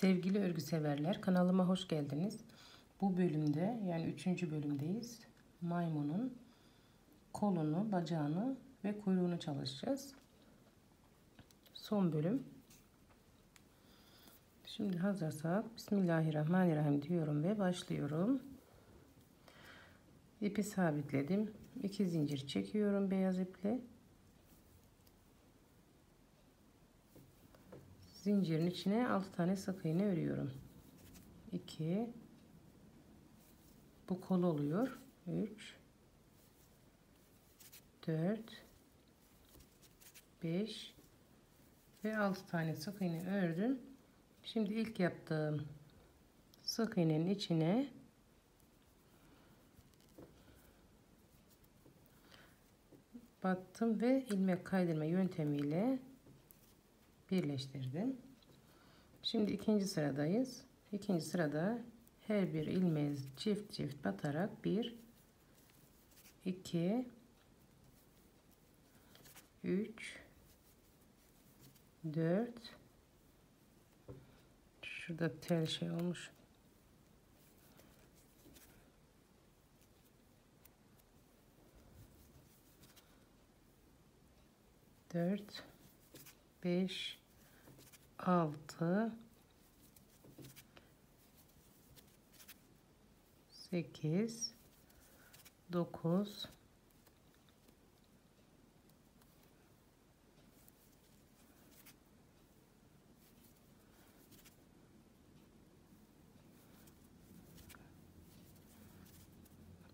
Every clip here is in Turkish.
Sevgili örgü severler kanalıma hoş geldiniz. Bu bölümde yani üçüncü bölümdeyiz. Maymunun kolunu, bacağını ve kuyruğunu çalışacağız. Son bölüm. Şimdi hazırsak Bismillahirrahmanirrahim diyorum ve başlıyorum. İpi sabitledim. 2 zincir çekiyorum beyaz iple. Zincirin içine 6 tane sık iğne örüyorum. 2 bu kol oluyor. 3 4 5 ve 6 tane sık iğne ördüm. Şimdi ilk yaptığım sık iğnenin içine battım ve ilmek kaydırma yöntemiyle birleştirdim. Şimdi ikinci sıradayız. İkinci sırada her bir ilmeği çift çift batarak bir, iki, üç, dört. Şurada tel şey olmuş. Dört, beş, altı, sekiz, dokuz,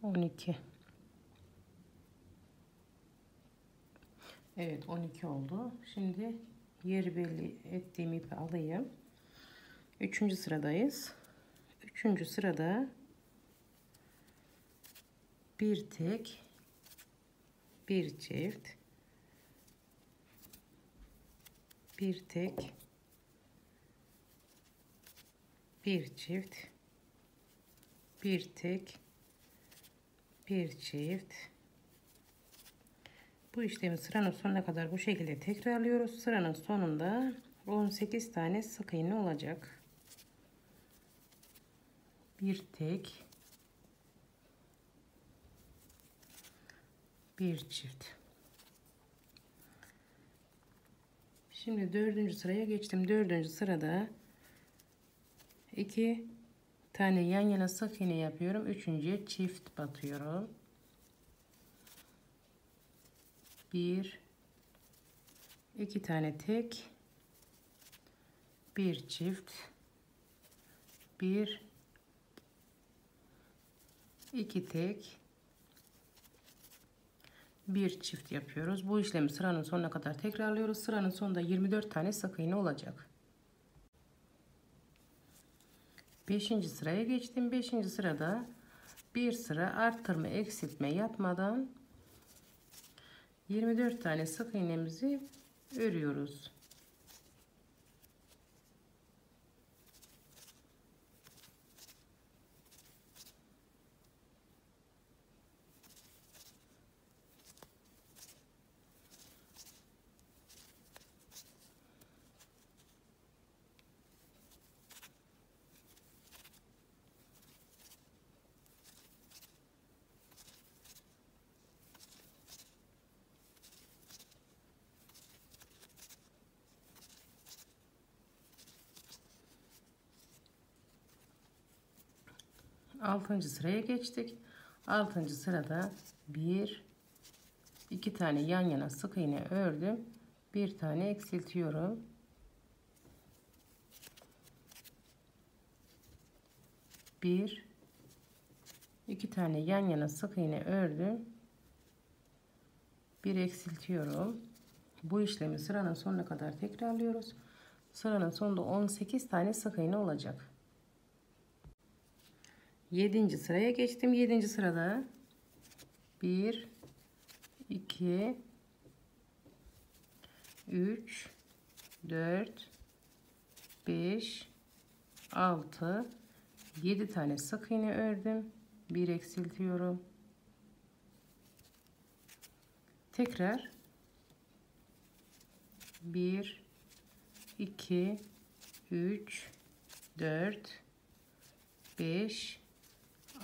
on iki. Evet 12 oldu. Şimdi yer belli ettiğim ipi alayım. Üçüncü sıradayız. Üçüncü sırada bir tek bir çift bir tek bir çift bir tek bir çift bu işlemi sıranın sonuna kadar bu şekilde tekrarlıyoruz. Sıranın sonunda 18 tane sık iğne olacak. Bir tek bir çift. Şimdi dördüncü sıraya geçtim. Dördüncü sırada iki tane yan yana sık iğne yapıyorum. Üçüncüye çift batıyorum. Bir iki tane tek bir çift bir iki tek bir çift yapıyoruz. Bu işlemi sıranın sonuna kadar tekrarlıyoruz. Sıranın sonunda 24 tane sık iğne olacak. 5. sıraya geçtim. 5. sırada bir sıra arttırma eksiltme yapmadan 24 tane sık iğnemizi örüyoruz. Altıncı sıraya geçtik. Altıncı sırada bir iki tane yan yana sık iğne ördüm. Bir tane eksiltiyorum. Bir iki tane yan yana sık iğne ördüm. Bir eksiltiyorum. Bu işlemi sıranın sonuna kadar tekrarlıyoruz. Sıranın sonunda 18 tane sık iğne olacak. 7. sıraya geçtim. 7. sırada 1 2 3 4 5 6 7 tane sık iğne ördüm. Bir eksiltiyorum. Tekrar 1 2 3 4 5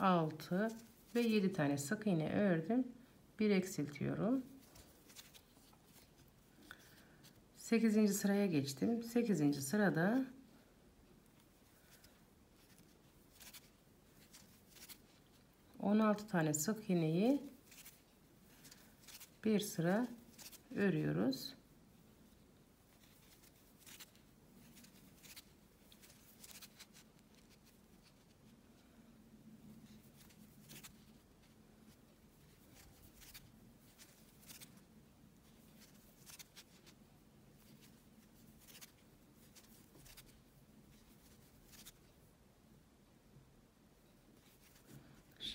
6 ve 7 tane sık iğne ördüm. Bir eksiltiyorum. 8. sıraya geçtim. 8. sırada on altı tane sık iğneyi bir sıra örüyoruz.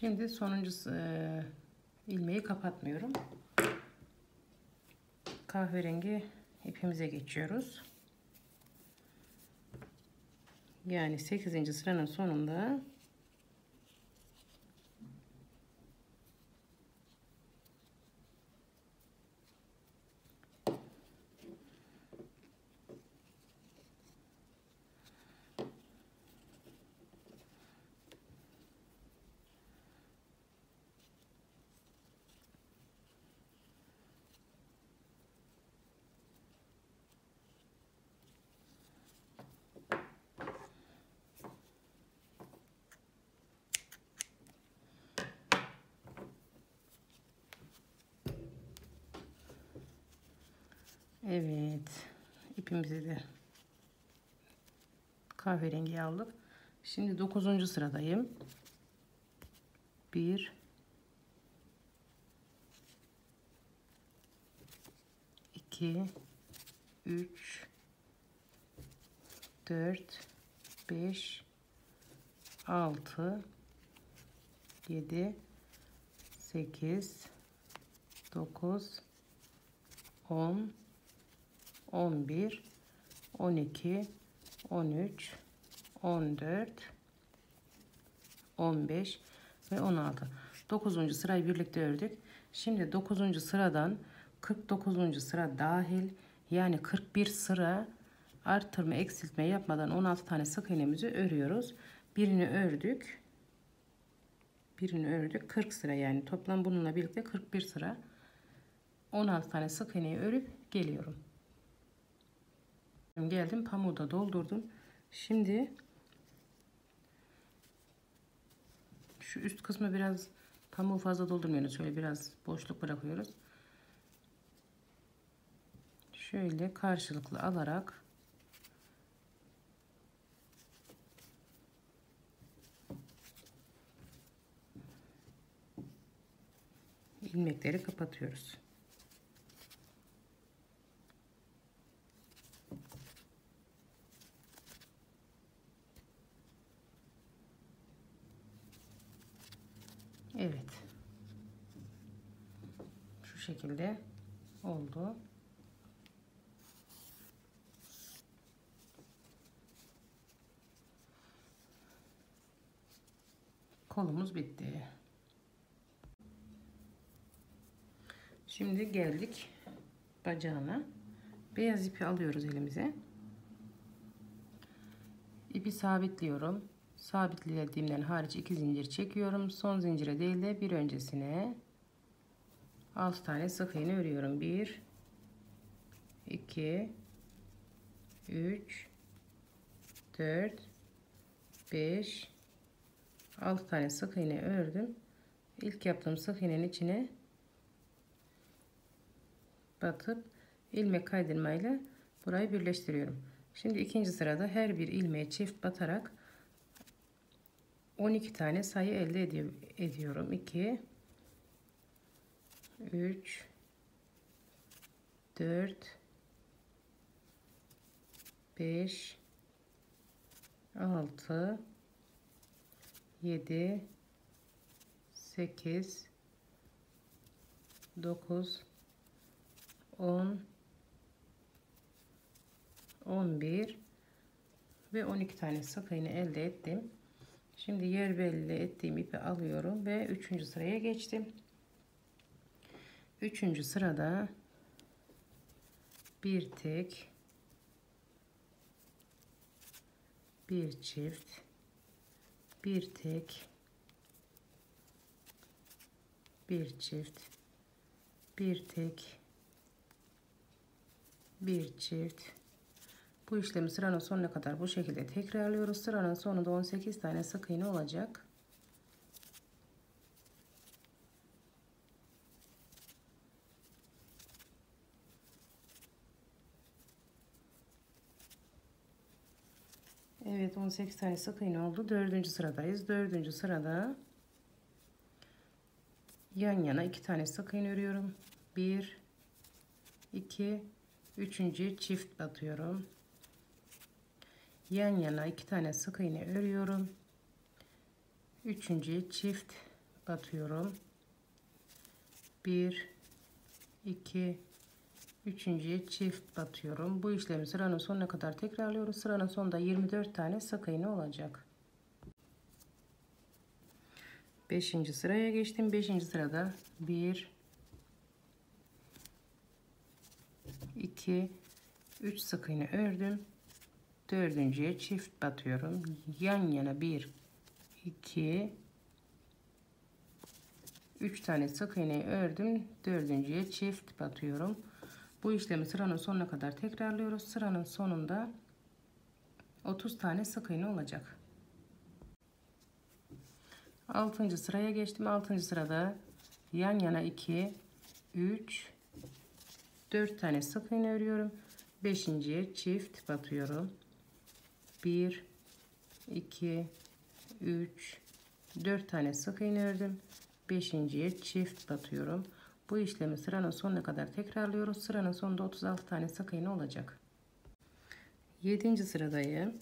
Şimdi sonuncu e, ilmeği kapatmıyorum. Kahverengi ipimize geçiyoruz. Yani 8. sıranın sonunda Evet. ipimizi de kahverengi aldık. Şimdi 9. sıradayım. 1 2 3 4 5 6 7 8 9 10 11 12 13 14 15 ve 16 9. sırayı birlikte ördük şimdi 9. sıradan 49. sıra dahil yani 41 sıra artırma eksiltme yapmadan 16 tane sık iğnemizi örüyoruz birini ördük birini ördük 40 sıra yani toplam bununla birlikte 41 sıra 16 tane sık iğneyi örüp geliyorum Geldim pamuğu doldurdum. Şimdi şu üst kısmı biraz pamuğu fazla doldurmuyoruz. Şöyle biraz boşluk bırakıyoruz. Şöyle karşılıklı alarak ilmekleri kapatıyoruz. Evet. Şu şekilde oldu. Kolumuz bitti. Şimdi geldik bacağına. Beyaz ipi alıyoruz elimize. İpi sabitliyorum sabitlediğimden hariç iki zincir çekiyorum. Son zincire değil de bir öncesine 6 tane sık iğne örüyorum. 1 2 3 4 5 6 tane sık iğne ördüm. İlk yaptığım sık iğnenin içine batıp ilmek kaydırmayla burayı birleştiriyorum. Şimdi ikinci sırada her bir ilmeğe çift batarak 12 tane sayı elde ediyor, ediyorum. 2 3 4 5 6 7 8 9 10 11 ve 12 tane sık iğne elde ettim. Şimdi yer belli ettiğim ipi alıyorum ve üçüncü sıraya geçtim. Üçüncü sırada bir tek bir çift bir tek bir çift bir tek bir çift bu işlemi sıranın sonuna kadar bu şekilde tekrarlıyoruz sıranın sonunda 18 tane sık iğne olacak Evet 18 tane sık iğne oldu. Dördüncü sıradayız. Dördüncü sırada yan yana iki tane sık iğne örüyorum. Bir, iki, üçüncü çift batıyorum. Yan yana iki tane sık iğne örüyorum. Üçüncü çift batıyorum. Bir, iki, Üçüncüye çift batıyorum. Bu işlemi sıranın sonuna kadar tekrarlıyoruz. Sıranın sonunda 24 tane sık iğne olacak. 5. sıraya geçtim. 5. sırada 1 2 3 sık iğne ördüm. Dördüncüye çift batıyorum. Yan yana 1 2 3 tane sık iğne ördüm. Dördüncüye çift batıyorum. Bu işlemi sıranın sonuna kadar tekrarlıyoruz. Sıranın sonunda 30 tane sık iğne olacak. 6. sıraya geçtim. 6. sırada yan yana 2 3 4 tane sık iğne örüyorum. 5.ye çift batıyorum. 1 2 3 4 tane sık iğne ördüm. 5.ye çift batıyorum. Bu işlemi sıranın sonuna kadar tekrarlıyoruz. Sıranın sonunda 36 tane sık iğne olacak. 7. sıradayım.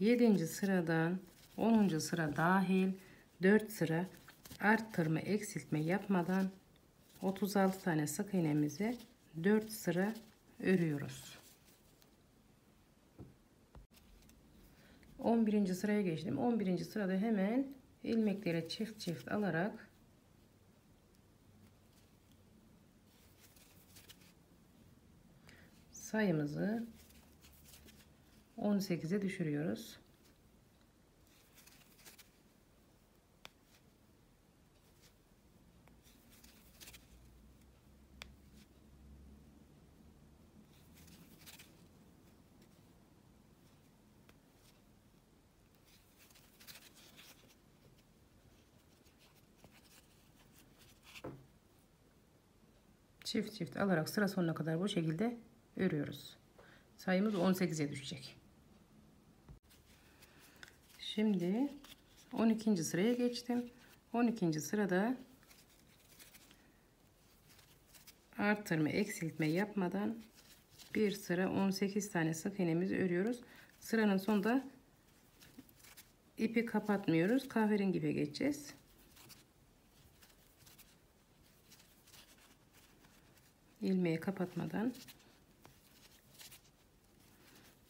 7. sıradan 10. sıra dahil 4 sıra arttırma eksiltme yapmadan 36 tane sık iğnemizi 4 sıra örüyoruz. 11. sıraya geçtim. 11. sırada hemen ilmekleri çift çift alarak sayımızı 18'e düşürüyoruz. Çift çift alarak sıra sonuna kadar bu şekilde örüyoruz. Sayımız 18'e düşecek. Şimdi 12. sıraya geçtim. 12. sırada arttırma eksiltme yapmadan bir sıra 18 tane sık iğnemizi örüyoruz. Sıranın sonunda ipi kapatmıyoruz. Kahverengi gibi geçeceğiz. İlmeği kapatmadan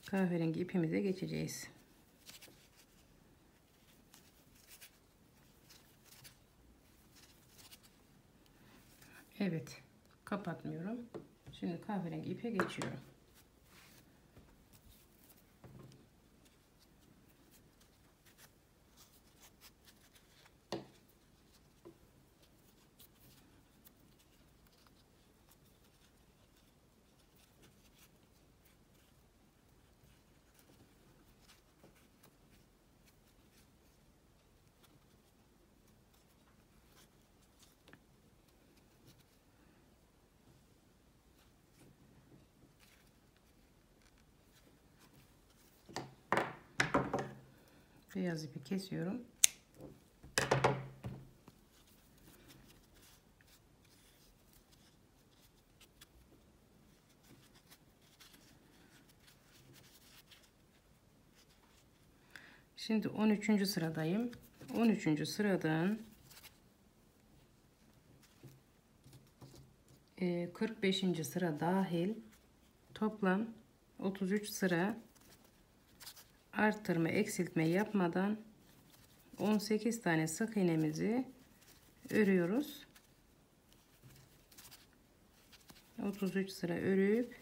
kahverengi ipimize geçeceğiz. Evet kapatmıyorum. Şimdi kahverengi ipe geçiyorum. Beyaz ipi kesiyorum. Şimdi 13. sıradayım. 13. sıradan 45. E, sıra dahil toplam 33 sıra arttırma eksiltme yapmadan 18 tane sık iğnemizi örüyoruz. 33 sıra örüp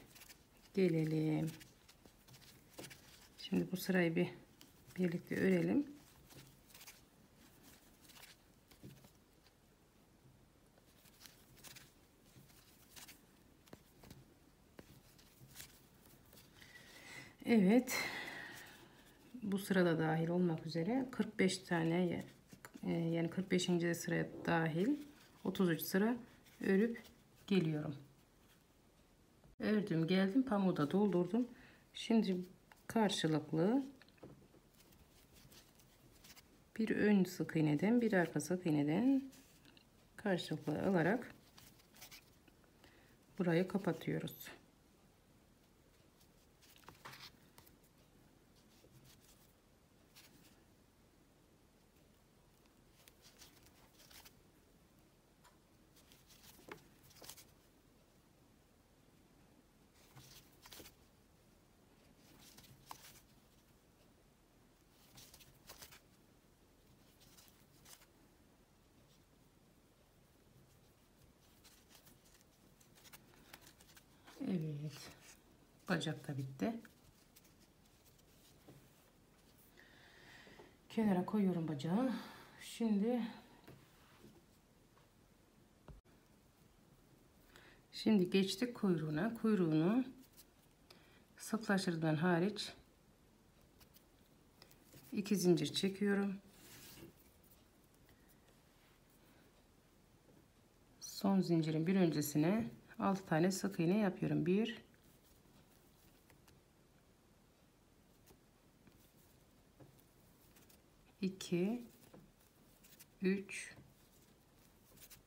gelelim. Şimdi bu sırayı bir birlikte örelim. Evet. Bu sırada dahil olmak üzere 45 tane e, yani 45. sıraya dahil 33 sıra örüp geliyorum. Ördüm geldim pamuğu da doldurdum. Şimdi karşılıklı bir ön sık iğneden bir arka sık iğneden karşılıklı alarak burayı kapatıyoruz. Evet. Bacak da bitti. Kenara koyuyorum bacağı. Şimdi Şimdi geçtik kuyruğuna. Kuyruğunu sıklaştırdan hariç iki zincir çekiyorum. Son zincirin bir öncesine 6 tane sık iğne yapıyorum. 1 2 3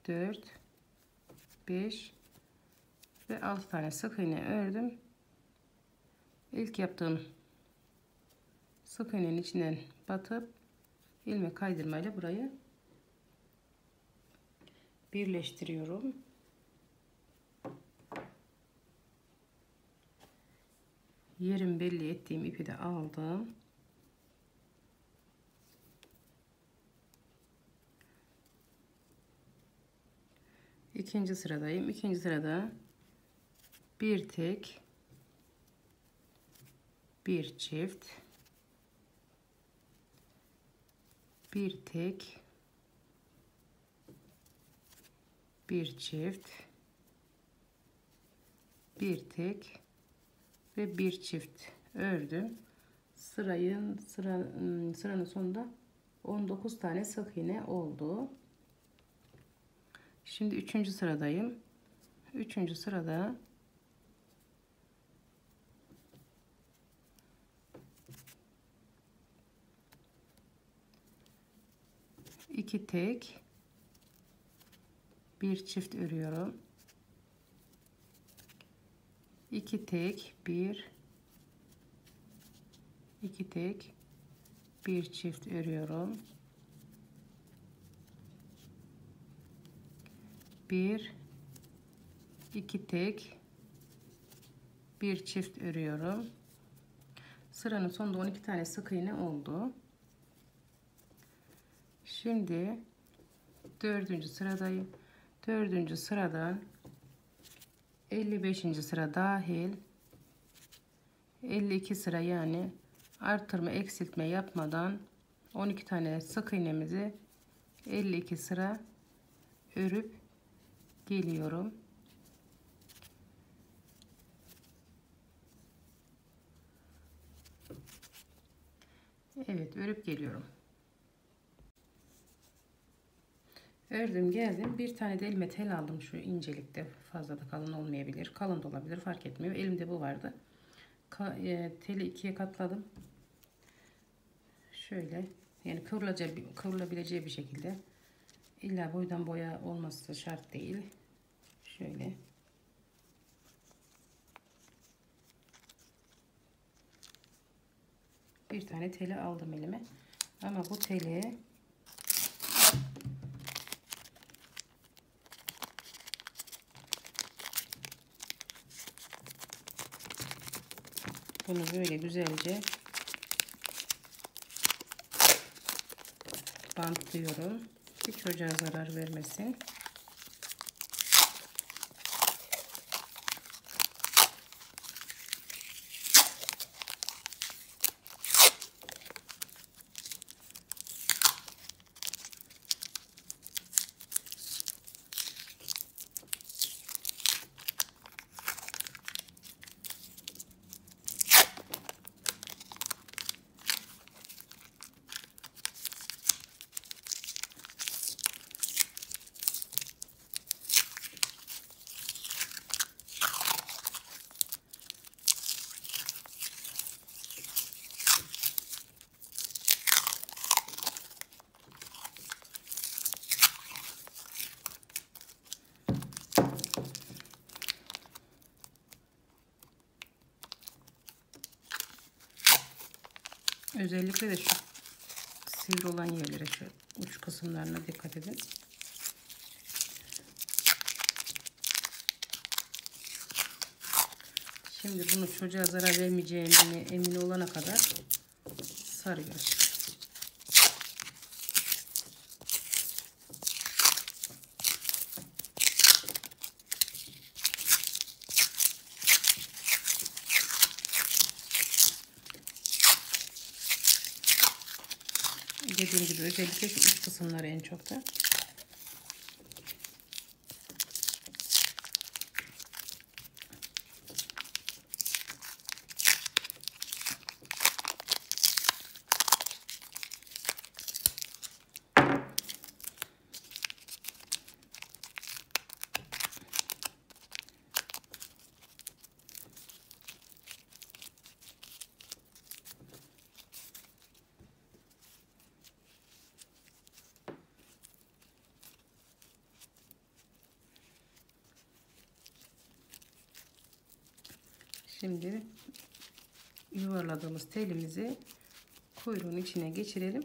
4 5 ve 6 tane sık iğne ördüm. İlk yaptığım sık iğnenin içinden batıp ilmek kaydırmayla burayı birleştiriyorum. Yerim belli ettiğim ipi de aldım. İkinci sıradayım. İkinci sırada bir tek bir çift bir tek bir çift bir tek ve bir çift ördüm. Sırayın sıra, ıı, sıranın sonunda 19 tane sık iğne oldu. Şimdi üçüncü sıradayım. Üçüncü sırada iki tek bir çift örüyorum. 2 tek 1 2 tek bir çift örüyorum. 1 2 tek bir çift örüyorum. Sıranın sonunda 12 tane sık iğne oldu. Şimdi dördüncü sıradayım. Dördüncü sıradan 55. sıra dahil 52 sıra yani artırma eksiltme yapmadan 12 tane sık iğnemizi 52 sıra örüp geliyorum. Evet örüp geliyorum. Ördüm geldim. Bir tane de elime tel aldım şu incelikte. Fazla da kalın olmayabilir. Kalın da olabilir fark etmiyor. Elimde bu vardı. Ka e, teli ikiye katladım. Şöyle yani kıvrılabileceği bir şekilde. İlla boydan boya olması şart değil. Şöyle. Bir tane teli aldım elime. Ama bu teli Bunu böyle güzelce bantlıyorum. Bir çocuğa zarar vermesin. Özellikle de şu sivri olan yerlere şu uç kısımlarına dikkat edin. Şimdi bunu çocuğa zarar vermeyeceğine emin olana kadar sarıyoruz. Dediğim gibi özellikle şu üst kısımları en çok da. Şimdi yuvarladığımız telimizi kuyruğun içine geçirelim.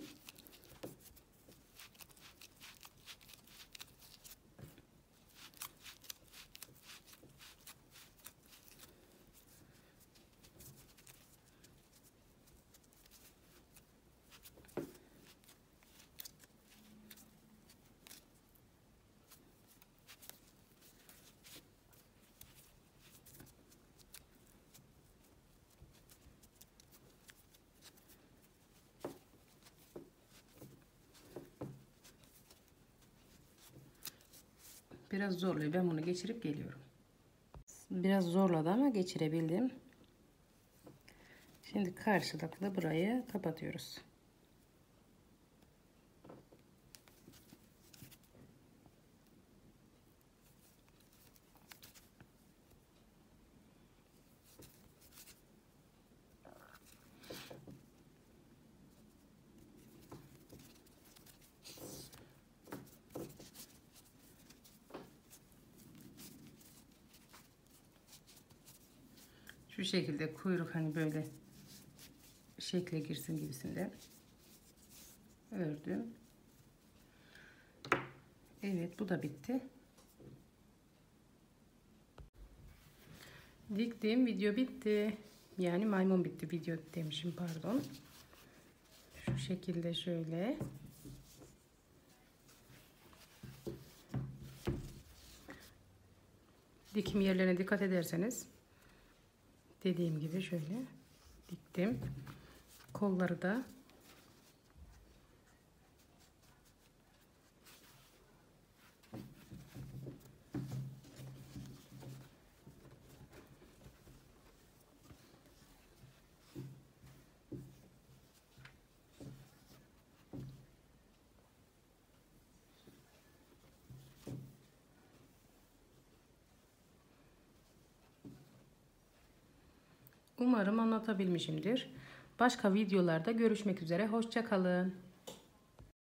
Biraz zorluyor. Ben bunu geçirip geliyorum. Biraz zorladı ama geçirebildim. Şimdi karşılıklı burayı kapatıyoruz. Şu şekilde kuyruk hani böyle şekle girsin gibisinden ördüm. Evet bu da bitti. Diktim video bitti. Yani maymun bitti video demişim pardon. Şu şekilde şöyle. Dikim yerlerine dikkat ederseniz dediğim gibi şöyle diktim. Kolları da Umarım anlatabilmişimdir. Başka videolarda görüşmek üzere. Hoşçakalın.